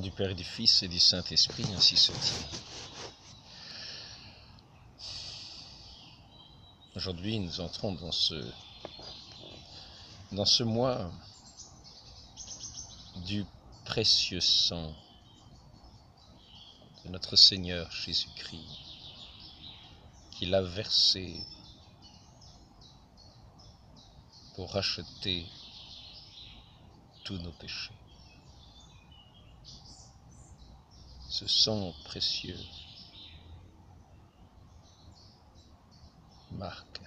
du Père et du Fils et du Saint-Esprit, ainsi soit-il. Aujourd'hui, nous entrons dans ce, dans ce mois du précieux sang de notre Seigneur Jésus-Christ, qu'il a versé pour racheter tous nos péchés. Ce sang précieux. Marque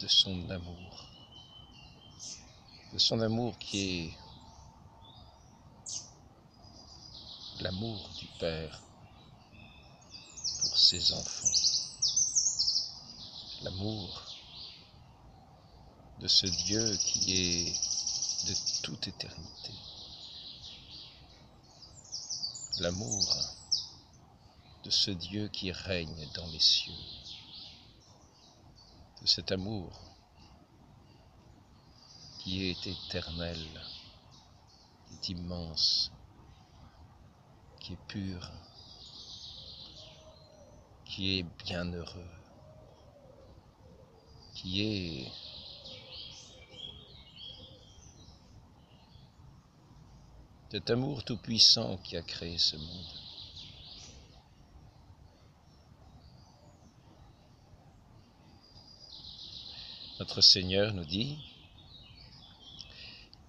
de son amour, de son amour qui est l'amour du Père pour ses enfants, l'amour de ce Dieu qui est de toute éternité, l'amour de ce Dieu qui règne dans les cieux, de cet amour qui est éternel, qui est immense, qui est pur, qui est bienheureux, qui est cet amour tout-puissant qui a créé ce monde. Notre Seigneur nous dit,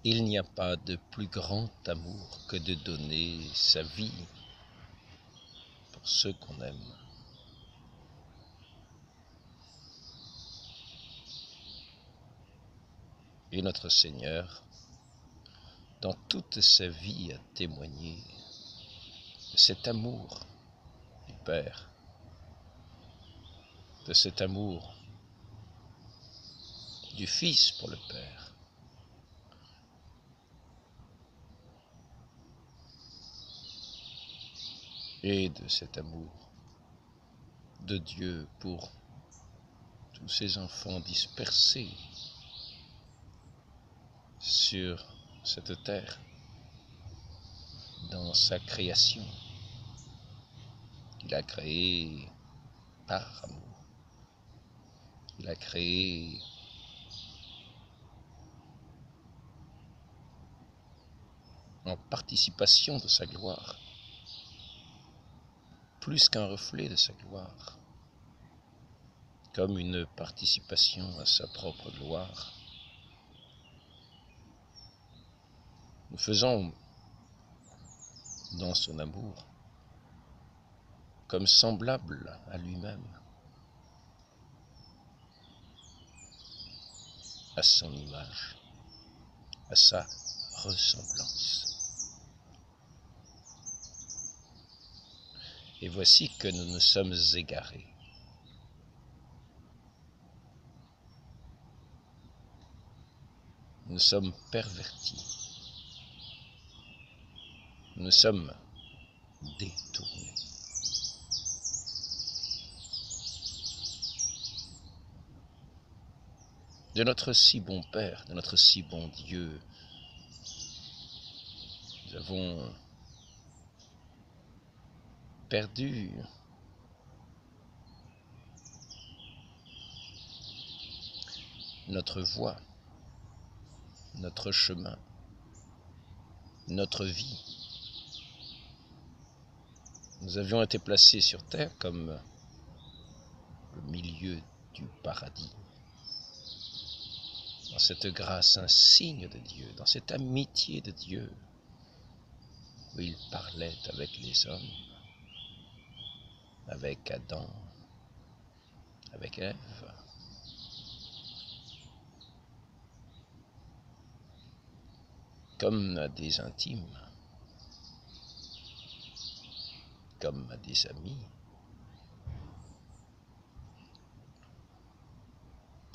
il n'y a pas de plus grand amour que de donner sa vie pour ceux qu'on aime. Et notre Seigneur dans toute sa vie à témoigner de cet amour du Père, de cet amour du Fils pour le Père. Et de cet amour de Dieu pour tous ses enfants dispersés sur cette terre, dans sa création. Il a créé par amour. Il a créé en participation de sa gloire, plus qu'un reflet de sa gloire, comme une participation à sa propre gloire. Nous faisons dans son amour comme semblable à lui-même, à son image, à sa ressemblance. Et voici que nous nous sommes égarés. Nous sommes pervertis nous sommes détournés. De notre si bon Père, de notre si bon Dieu, nous avons perdu notre voie, notre chemin, notre vie. Nous avions été placés sur terre comme le milieu du paradis. Dans cette grâce insigne de Dieu, dans cette amitié de Dieu, où il parlait avec les hommes, avec Adam, avec Ève. Comme des intimes. Comme à des amis,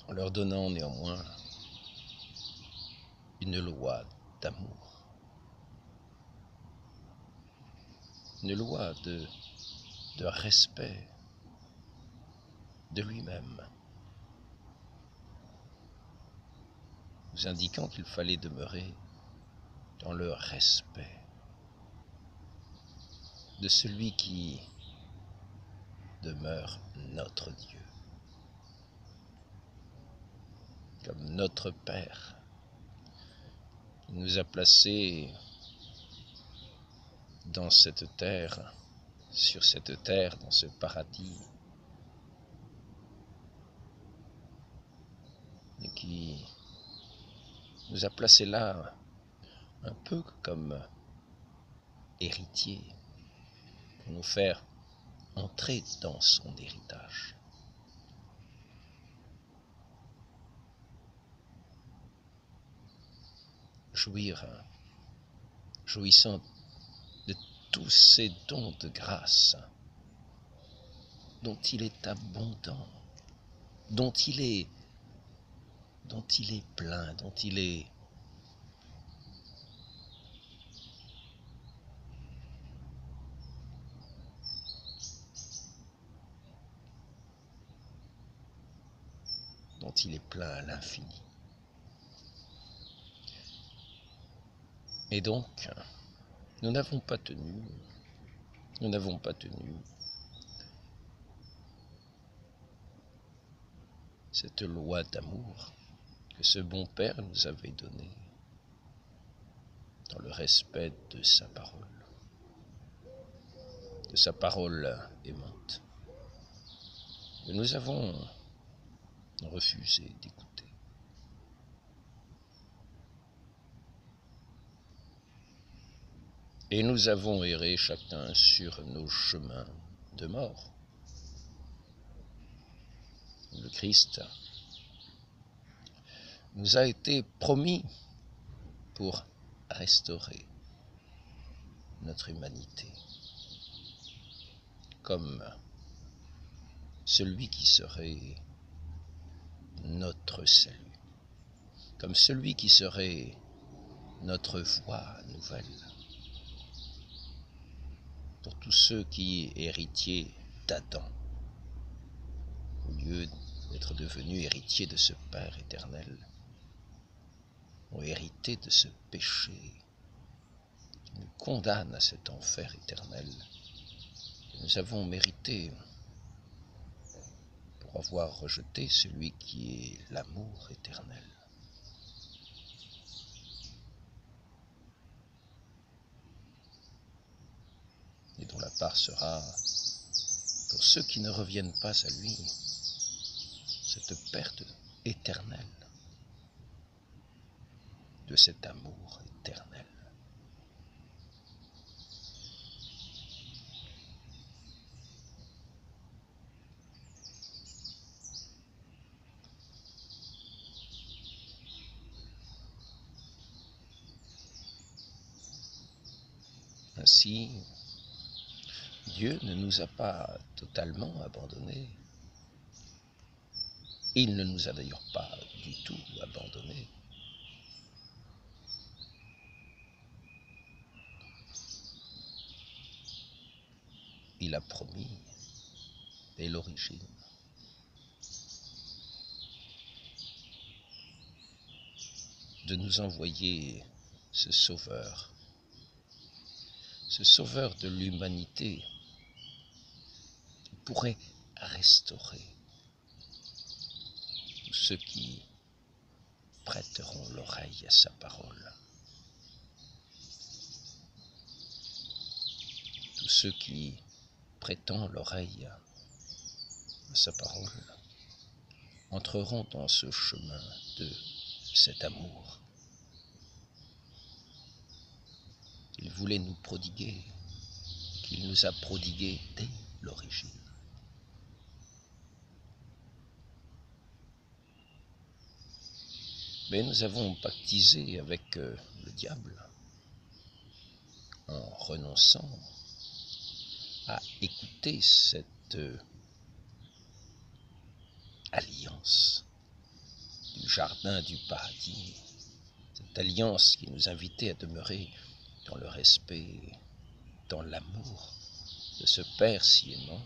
en leur donnant néanmoins une loi d'amour, une loi de, de respect de lui-même, nous indiquant qu'il fallait demeurer dans le respect de celui qui demeure notre Dieu, comme notre Père. Nous a placés dans cette terre, sur cette terre, dans ce paradis, et qui nous a placés là un peu comme héritiers nous faire entrer dans son héritage. Jouir, jouissant de tous ces dons de grâce dont il est abondant, dont il est dont il est plein, dont il est il est plein à l'infini. Et donc, nous n'avons pas tenu, nous n'avons pas tenu cette loi d'amour que ce bon Père nous avait donnée dans le respect de sa parole, de sa parole aimante. Nous avons refusé d'écouter. Et nous avons erré chacun sur nos chemins de mort. Le Christ nous a été promis pour restaurer notre humanité comme celui qui serait notre salut, comme celui qui serait notre voie nouvelle. Pour tous ceux qui, héritiers d'Adam, au lieu d'être devenus héritiers de ce Père éternel, ont hérité de ce péché qui nous condamne à cet enfer éternel que nous avons mérité avoir rejeté celui qui est l'amour éternel. Et dont la part sera, pour ceux qui ne reviennent pas à lui, cette perte éternelle de cet amour éternel. Ainsi, Dieu ne nous a pas totalement abandonnés. Il ne nous a d'ailleurs pas du tout abandonnés. Il a promis dès l'origine de nous envoyer ce Sauveur ce sauveur de l'humanité pourrait restaurer tous ceux qui prêteront l'oreille à sa parole. Tous ceux qui prêtant l'oreille à sa parole entreront dans ce chemin de cet amour voulait nous prodiguer, qu'il nous a prodigué dès l'origine. Mais nous avons pactisé avec euh, le diable en renonçant à écouter cette euh, alliance du jardin du paradis, cette alliance qui nous invitait à demeurer dans le respect, dans l'amour de ce Père si aimant.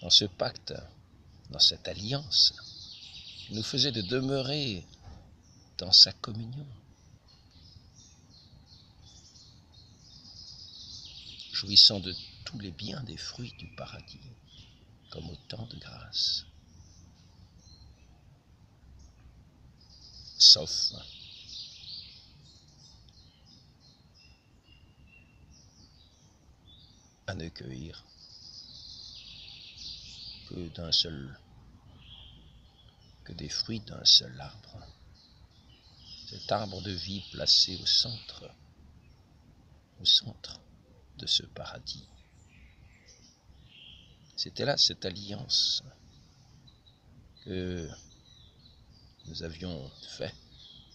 Dans ce pacte, dans cette alliance, nous faisait de demeurer dans sa communion. jouissant de tous les biens des fruits du paradis, comme autant de grâce. Sauf à ne cueillir que d'un seul, que des fruits d'un seul arbre. Cet arbre de vie placé au centre, au centre de ce paradis. C'était là cette alliance que nous avions fait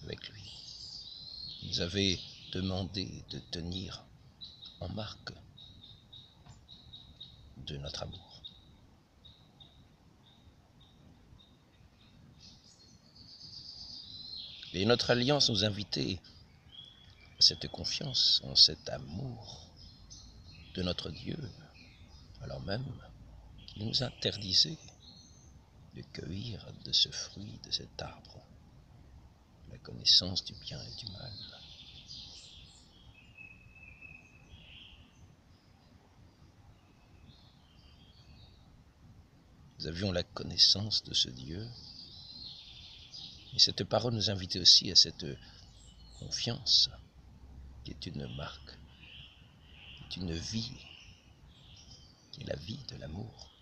avec lui. Il nous avait demandé de tenir en marque de notre amour. Et notre alliance nous invitait à cette confiance en cet amour de notre Dieu, alors même qu'il nous interdisait de cueillir de ce fruit, de cet arbre, la connaissance du bien et du mal. Nous avions la connaissance de ce Dieu, et cette parole nous invitait aussi à cette confiance qui est une marque une vie qui est la vie de l'amour.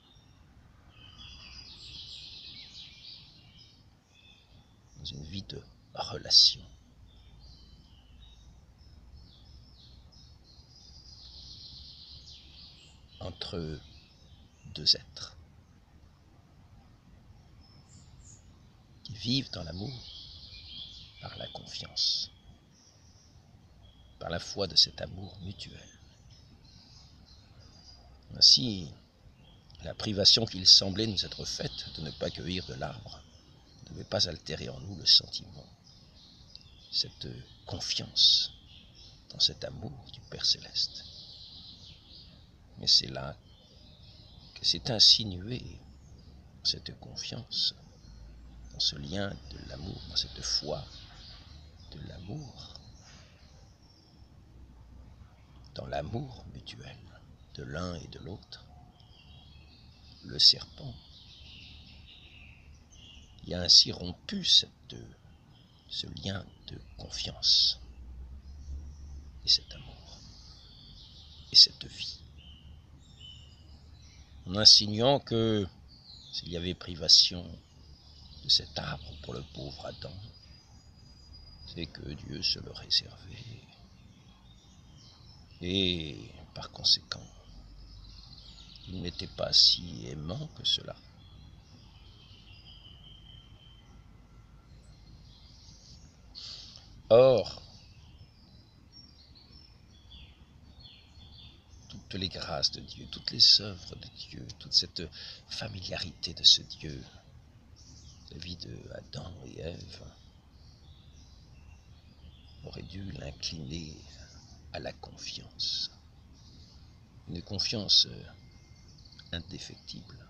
Une vie de relation. Entre deux êtres qui vivent dans l'amour par la confiance, par la foi de cet amour mutuel. Ainsi, la privation qu'il semblait nous être faite de ne pas cueillir de l'arbre ne devait pas altérer en nous le sentiment, cette confiance dans cet amour du Père céleste. Mais c'est là que s'est insinuée cette confiance, dans ce lien de l'amour, dans cette foi de l'amour, dans l'amour mutuel de l'un et de l'autre, le serpent, il a ainsi rompu cette, ce lien de confiance et cet amour et cette vie, en insinuant que s'il y avait privation de cet arbre pour le pauvre Adam, c'est que Dieu se le réservait. Et par conséquent, il n'était pas si aimant que cela. Or, toutes les grâces de Dieu, toutes les œuvres de Dieu, toute cette familiarité de ce Dieu, la vie de Adam et Ève, aurait dû l'incliner à la confiance. Une confiance indéfectible.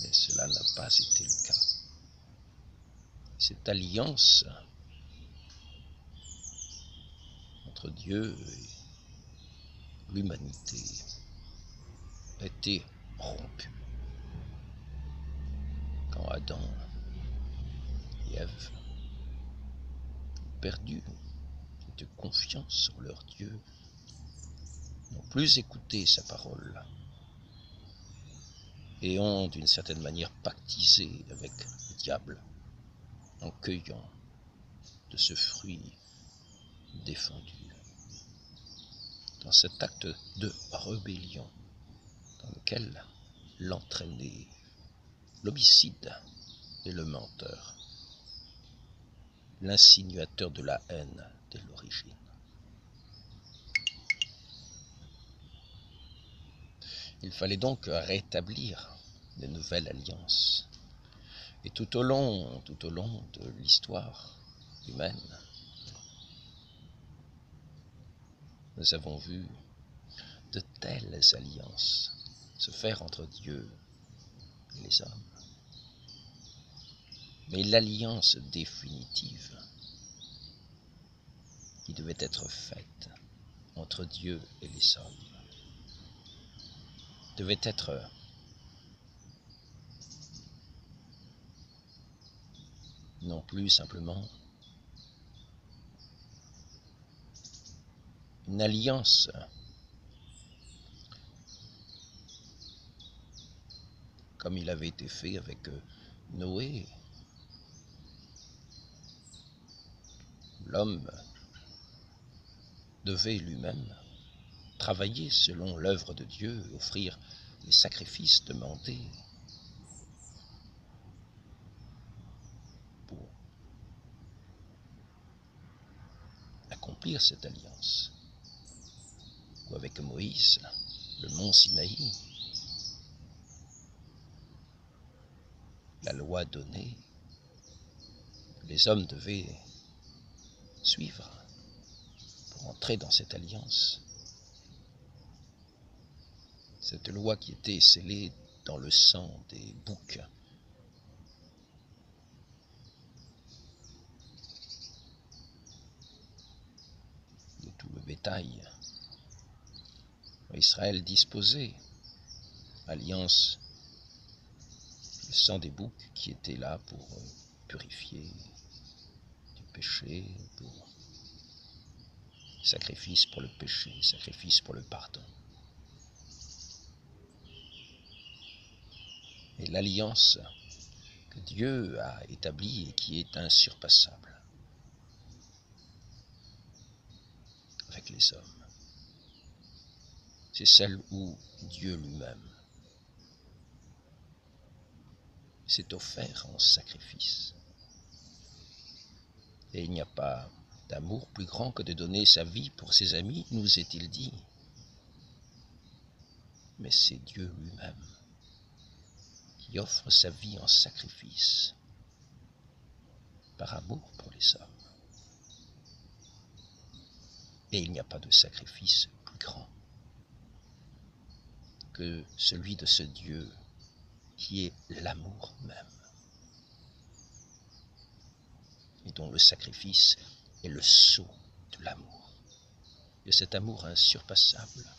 Mais cela n'a pas été le cas. Cette alliance entre Dieu et l'humanité a été rompue quand Adam et Ève ont perdu cette confiance en leur Dieu n'ont plus écouté sa parole et ont d'une certaine manière pactisé avec le diable en cueillant de ce fruit défendu. Dans cet acte de rébellion dans lequel l'entraîné, l'homicide et le menteur, l'insinuateur de la haine dès l'origine. Il fallait donc rétablir de nouvelles alliances. Et tout au long, tout au long de l'histoire humaine, nous avons vu de telles alliances se faire entre Dieu et les hommes. Mais l'alliance définitive qui devait être faite entre Dieu et les hommes devait être non plus simplement une alliance comme il avait été fait avec euh, Noé. L'homme devait lui-même travailler selon l'œuvre de Dieu, offrir les sacrifices demandés pour cette alliance. Ou avec Moïse, le mont Sinaï, la loi donnée, les hommes devaient suivre pour entrer dans cette alliance. Cette loi qui était scellée dans le sang des boucs. De tout bétail. Israël disposait, alliance le sang des boucs qui était là pour euh, purifier du péché, pour sacrifice pour le péché, sacrifice pour le pardon. Et l'alliance que Dieu a établie et qui est insurpassable les hommes, c'est celle où Dieu lui-même s'est offert en sacrifice. Et il n'y a pas d'amour plus grand que de donner sa vie pour ses amis, nous est-il dit. Mais c'est Dieu lui-même qui offre sa vie en sacrifice par amour pour les hommes. Et il n'y a pas de sacrifice plus grand que celui de ce Dieu qui est l'amour même, et dont le sacrifice est le sceau de l'amour, de cet amour insurpassable,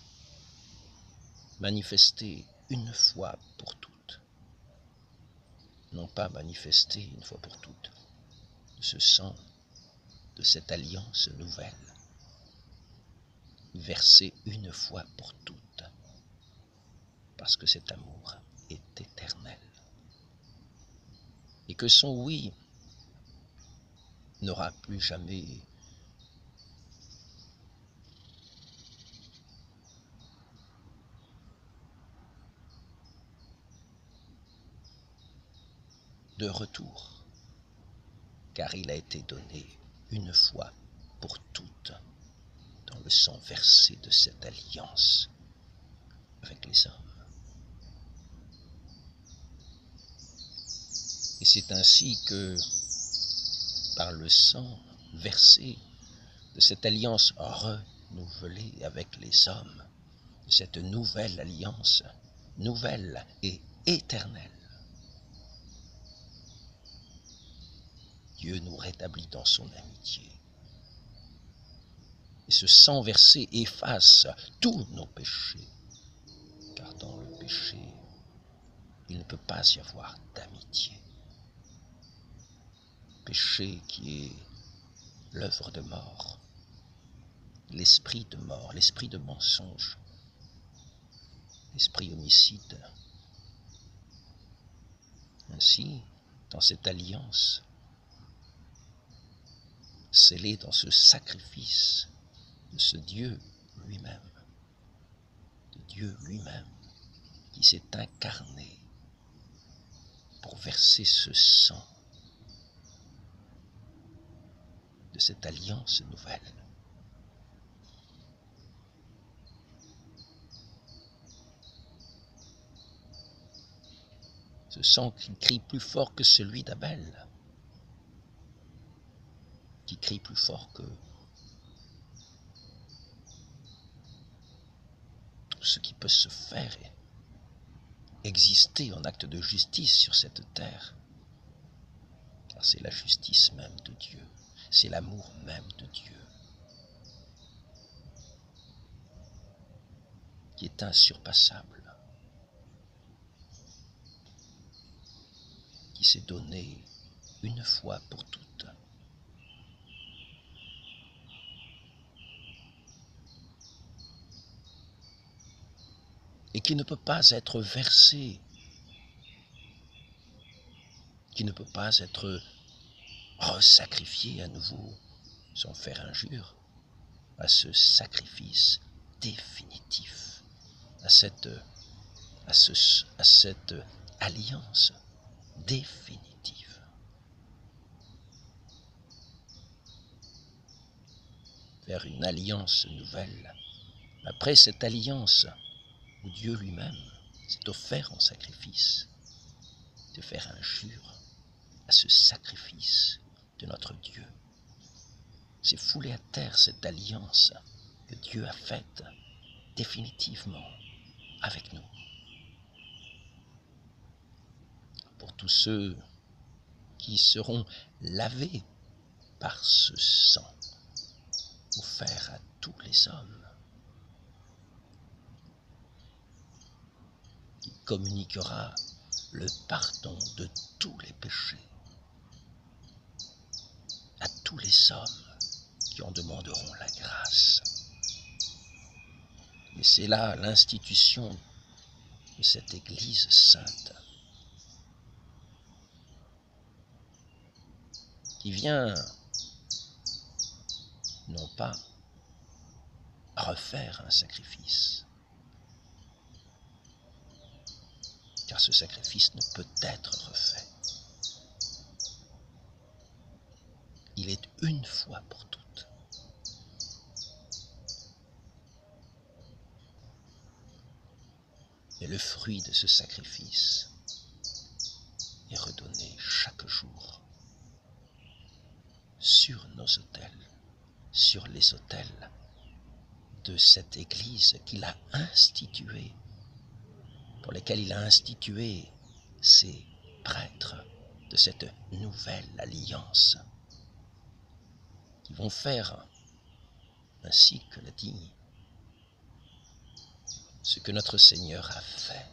manifesté une fois pour toutes, non pas manifesté une fois pour toutes, de ce sang, de cette alliance nouvelle, versé une fois pour toutes, parce que cet amour est éternel. Et que son oui n'aura plus jamais de retour, car il a été donné une fois pour toutes dans le sang versé de cette alliance avec les hommes. Et c'est ainsi que, par le sang versé de cette alliance renouvelée avec les hommes, de cette nouvelle alliance, nouvelle et éternelle, Dieu nous rétablit dans son amitié. Et ce sang versé efface tous nos péchés, car dans le péché, il ne peut pas y avoir d'amitié péché qui est l'œuvre de mort, l'esprit de mort, l'esprit de mensonge, l'esprit homicide. Ainsi, dans cette alliance, scellée dans ce sacrifice de ce Dieu lui-même, de Dieu lui-même, qui s'est incarné pour verser ce sang de cette alliance nouvelle. Ce sang qui crie plus fort que celui d'Abel, qui crie plus fort que ce qui peut se faire exister en acte de justice sur cette terre. Car c'est la justice même de Dieu, c'est l'amour même de Dieu qui est insurpassable, qui s'est donné une fois pour toutes. Et qui ne peut pas être versé, qui ne peut pas être resacrifié à nouveau sans faire injure à ce sacrifice définitif, à cette, à ce, à cette alliance définitive. Vers une alliance nouvelle. Après cette alliance, Dieu lui-même s'est offert en sacrifice, de faire injure à ce sacrifice de notre Dieu. C'est fouler à terre cette alliance que Dieu a faite définitivement avec nous. Pour tous ceux qui seront lavés par ce sang offert à tous les hommes, communiquera le pardon de tous les péchés à tous les hommes qui en demanderont la grâce. Et c'est là l'institution de cette Église sainte qui vient non pas refaire un sacrifice, car ce sacrifice ne peut être refait. Il est une fois pour toutes. Et le fruit de ce sacrifice est redonné chaque jour sur nos autels, sur les autels de cette Église qu'il a instituée pour lesquels il a institué ces prêtres de cette nouvelle alliance, qui vont faire, ainsi que l'a dit, ce que notre Seigneur a fait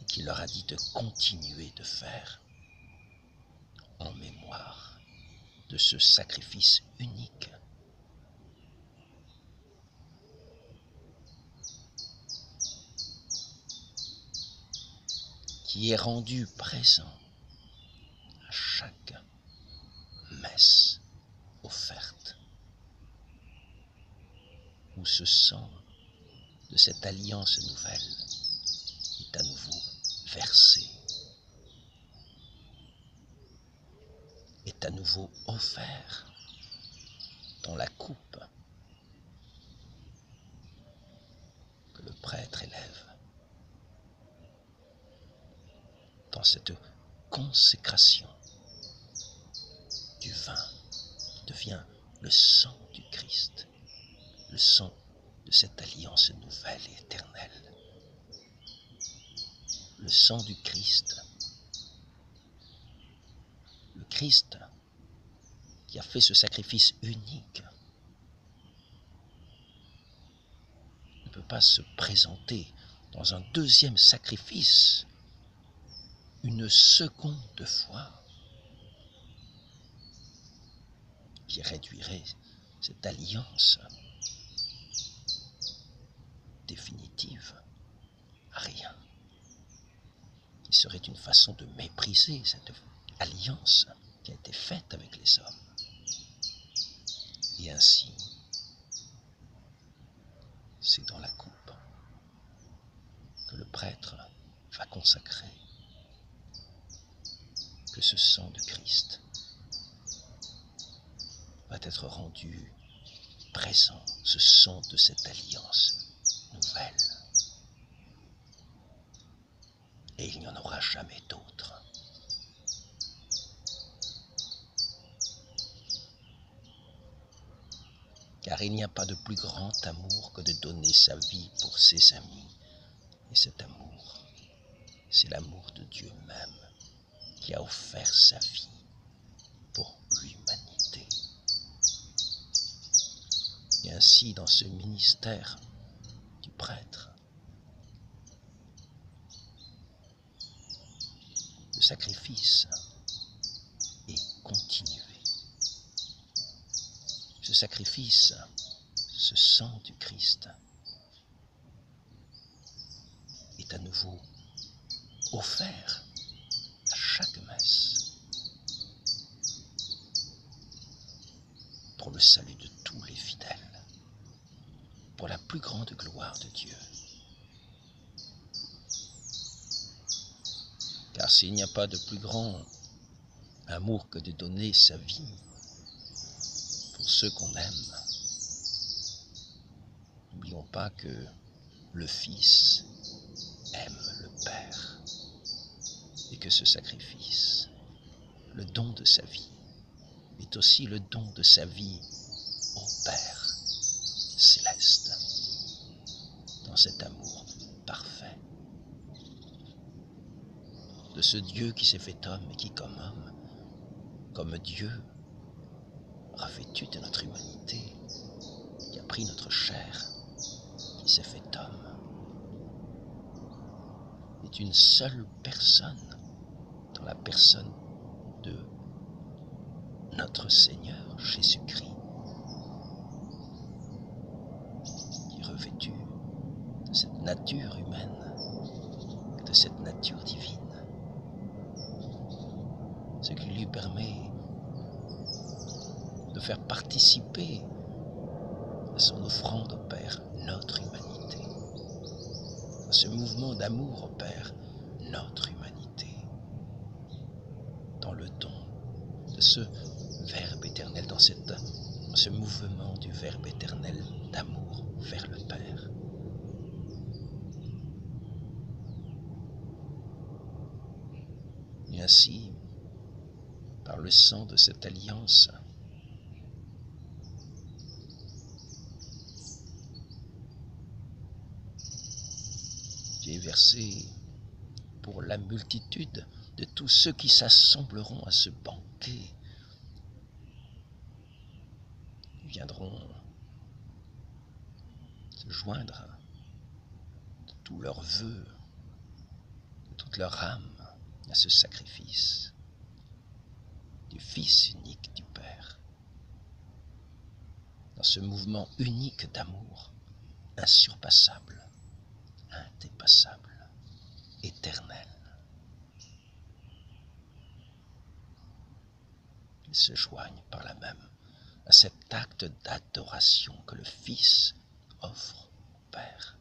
et qu'il leur a dit de continuer de faire en mémoire de ce sacrifice unique qui est rendu présent à chaque messe offerte, où ce sang de cette alliance nouvelle est à nouveau versé, est à nouveau offert dans la coupe que le prêtre élève. Dans cette consécration du vin devient le sang du Christ, le sang de cette alliance nouvelle et éternelle. Le sang du Christ, le Christ qui a fait ce sacrifice unique, ne peut pas se présenter dans un deuxième sacrifice une seconde fois qui réduirait cette alliance définitive à rien, qui serait une façon de mépriser cette alliance qui a été faite avec les hommes. Et ainsi, c'est dans la coupe que le prêtre va consacrer que ce sang de Christ va être rendu présent, ce sang de cette alliance nouvelle. Et il n'y en aura jamais d'autre. Car il n'y a pas de plus grand amour que de donner sa vie pour ses amis. Et cet amour c'est l'amour de Dieu même qui a offert sa vie pour l'humanité. Et ainsi, dans ce ministère du prêtre, le sacrifice est continué. Ce sacrifice, ce sang du Christ, est à nouveau offert à chaque messe pour le salut de tous les fidèles, pour la plus grande gloire de Dieu. Car s'il n'y a pas de plus grand amour que de donner sa vie pour ceux qu'on aime, n'oublions pas que le Fils aime le Père et que ce sacrifice, le don de sa vie, est aussi le don de sa vie au Père céleste, dans cet amour parfait. De ce Dieu qui s'est fait homme et qui, comme homme, comme Dieu, revêtu de notre humanité, qui a pris notre chair, qui s'est fait homme, est une seule personne dans la personne de notre Seigneur Jésus-Christ, qui revêtu de cette nature humaine, de cette nature divine, ce qui lui permet de faire participer à son offrande au Père notre humanité, à ce mouvement d'amour au Père notre humanité, dans le don de ce éternel, dans, cette, ce mouvement du Verbe éternel d'amour vers le Père. Et ainsi, par le sang de cette alliance, est versé pour la multitude de tous ceux qui s'assembleront à ce banquet. Viendront se joindre de tous leurs voeux, de toute leur âme à ce sacrifice du Fils unique du Père. Dans ce mouvement unique d'amour, insurpassable, indépassable, éternel. Ils se joignent par là même à cet acte d'adoration que le Fils offre au Père.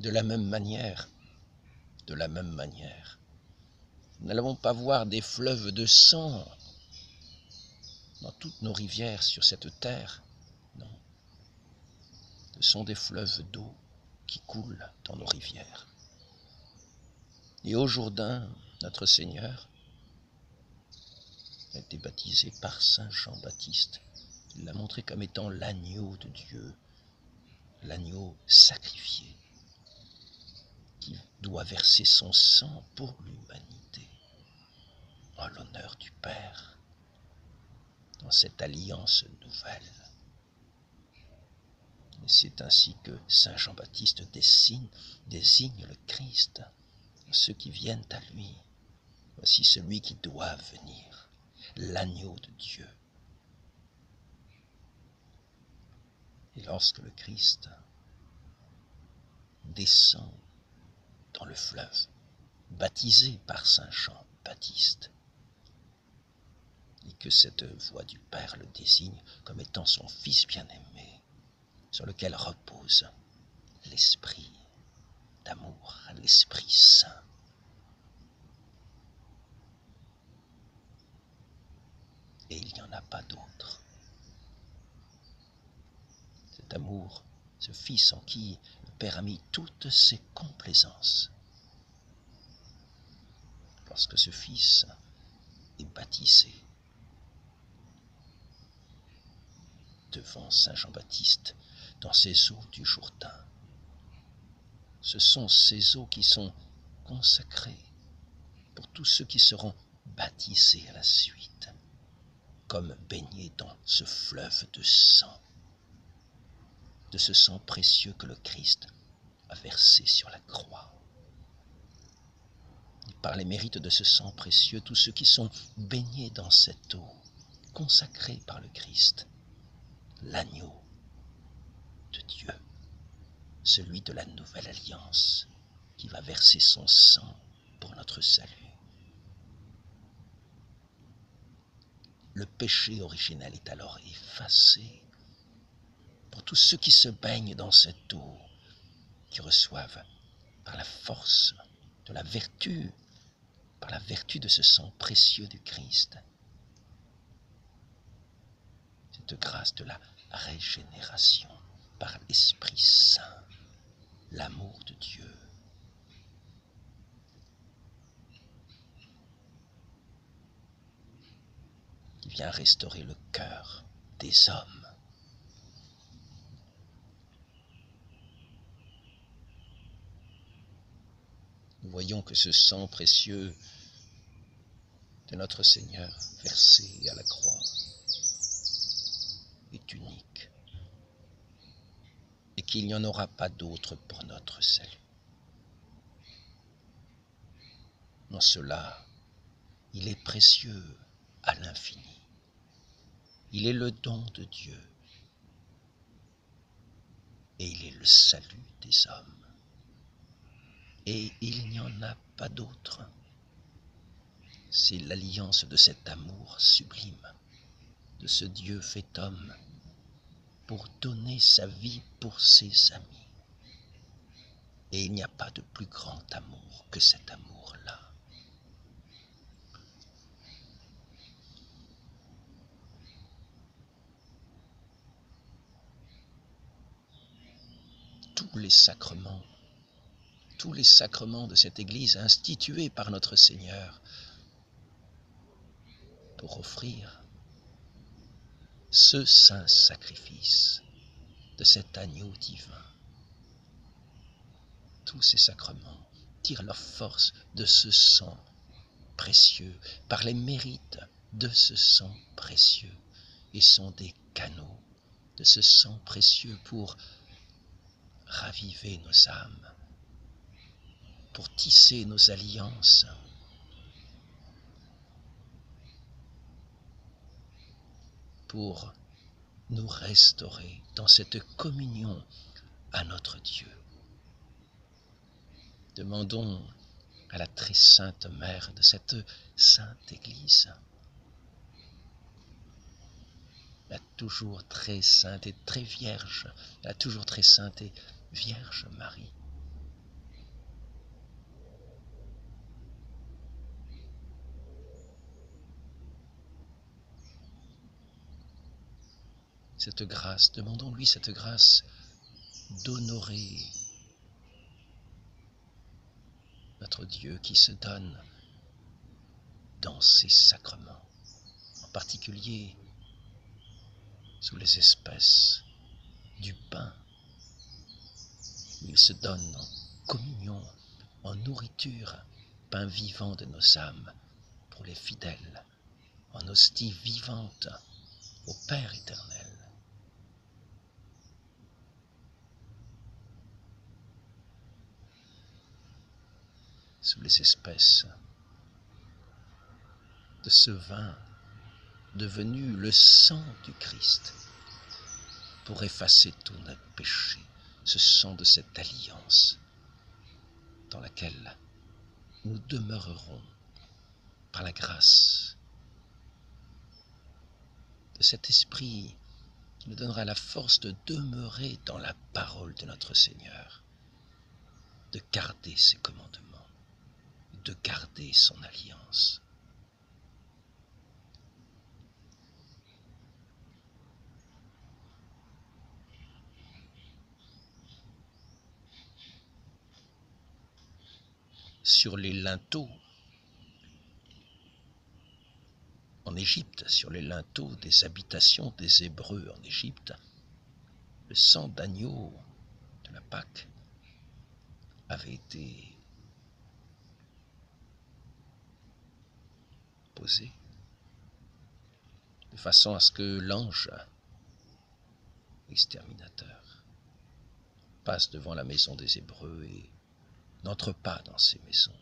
De la même manière, de la même manière, nous n'allons pas voir des fleuves de sang dans toutes nos rivières sur cette terre. Non. Ce sont des fleuves d'eau qui coulent dans nos rivières. Et au Jourdain, notre Seigneur a été baptisé par Saint Jean-Baptiste. Il l'a montré comme étant l'agneau de Dieu, l'agneau sacrifié, qui doit verser son sang pour l'humanité, en l'honneur du Père, dans cette alliance nouvelle. Et c'est ainsi que Saint Jean-Baptiste désigne, désigne le Christ, ceux qui viennent à lui. Voici celui qui doit venir, l'agneau de Dieu. Et lorsque le Christ descend dans le fleuve, baptisé par Saint Jean-Baptiste, et que cette voix du Père le désigne comme étant son Fils bien-aimé, sur lequel repose l'Esprit d'amour, l'Esprit Saint. Et il n'y en a pas d'autre. Cet amour, ce Fils en qui le Père a mis toutes ses complaisances. Lorsque ce Fils est baptisé devant Saint Jean-Baptiste, dans ces eaux du Jourdain. Ce sont ces eaux qui sont consacrées pour tous ceux qui seront baptisés à la suite, comme baignés dans ce fleuve de sang, de ce sang précieux que le Christ a versé sur la croix. Par les mérites de ce sang précieux, tous ceux qui sont baignés dans cette eau, consacrés par le Christ, l'agneau de Dieu, celui de la nouvelle alliance, qui va verser son sang pour notre salut. Le péché originel est alors effacé pour tous ceux qui se baignent dans cette eau, qui reçoivent par la force de la vertu, par la vertu de ce sang précieux du Christ, cette grâce de la régénération par l'Esprit Saint, l'amour de Dieu. Qui vient restaurer le cœur des hommes. Nous voyons que ce sang précieux de notre Seigneur versé à la croix est unique et qu'il n'y en aura pas d'autre pour notre salut. En cela, il est précieux à l'infini. Il est le don de Dieu et il est le salut des hommes. Et il n'y en a pas d'autre. C'est l'alliance de cet amour sublime, de ce Dieu fait homme, pour donner sa vie pour ses amis. Et il n'y a pas de plus grand amour que cet amour-là. Tous les sacrements, tous les sacrements de cette Église institués par notre Seigneur pour offrir ce saint sacrifice de cet agneau divin. Tous ces sacrements tirent leur force de ce sang précieux, par les mérites de ce sang précieux, et sont des canaux de ce sang précieux pour raviver nos âmes, pour tisser nos alliances, pour nous restaurer dans cette communion à notre Dieu. Demandons à la très sainte Mère de cette sainte Église, la toujours très sainte et très vierge, la toujours très sainte et vierge Marie, cette grâce, demandons-lui cette grâce d'honorer notre Dieu qui se donne dans ses sacrements, en particulier sous les espèces du pain. Il se donne en communion, en nourriture, pain vivant de nos âmes pour les fidèles, en hostie vivante au Père éternel. sous les espèces de ce vin devenu le sang du Christ pour effacer tout notre péché, ce sang de cette alliance dans laquelle nous demeurerons par la grâce de cet esprit nous donnera la force de demeurer dans la parole de notre Seigneur, de garder ses commandements de garder son alliance. Sur les linteaux, en Égypte, sur les linteaux des habitations des Hébreux en Égypte, le sang d'agneau de la Pâque avait été posé de façon à ce que l'ange exterminateur passe devant la maison des Hébreux et n'entre pas dans ces maisons.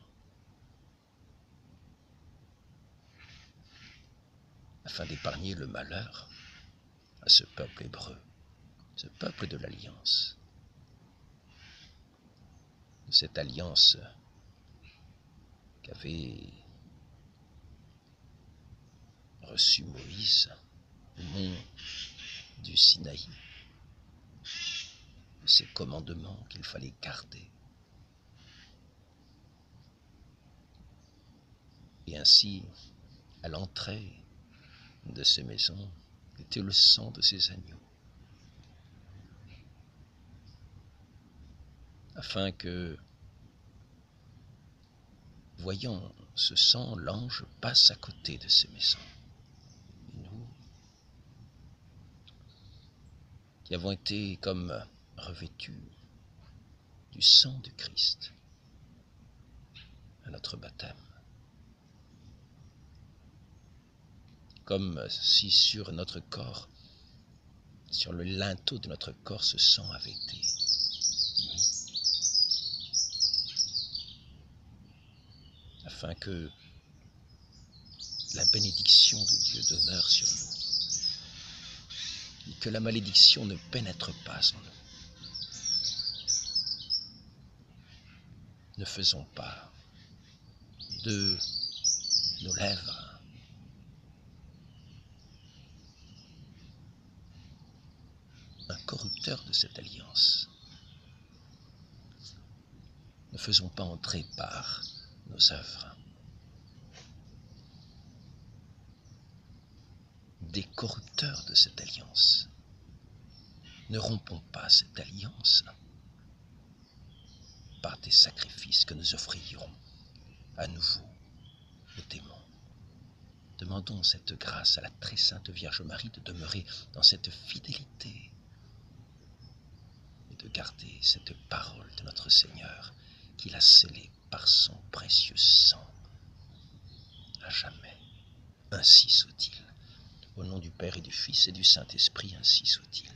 afin d'épargner le malheur à ce peuple hébreu, ce peuple de l'alliance. De cette alliance qu'avait reçu Moïse au mont du Sinaï, de ces commandements qu'il fallait garder. Et ainsi, à l'entrée de ces maisons était le sang de ces agneaux. Afin que, voyant ce sang, l'ange passe à côté de ces maisons. Nous, qui avons été comme revêtus du sang de Christ à notre baptême, comme si sur notre corps, sur le linteau de notre corps, ce sang avait été mis, afin que la bénédiction de Dieu demeure sur nous, et que la malédiction ne pénètre pas en nous. Ne faisons pas de nos lèvres corrupteur de cette alliance. Ne faisons pas entrer par nos œuvres des corrupteurs de cette alliance. Ne rompons pas cette alliance par des sacrifices que nous offrirons à nouveau aux démons. Demandons cette grâce à la très sainte Vierge Marie de demeurer dans cette fidélité de garder cette parole de notre Seigneur qu'il a scellée par son précieux sang à jamais. Ainsi soit-il. Au nom du Père et du Fils et du Saint-Esprit, ainsi soit-il.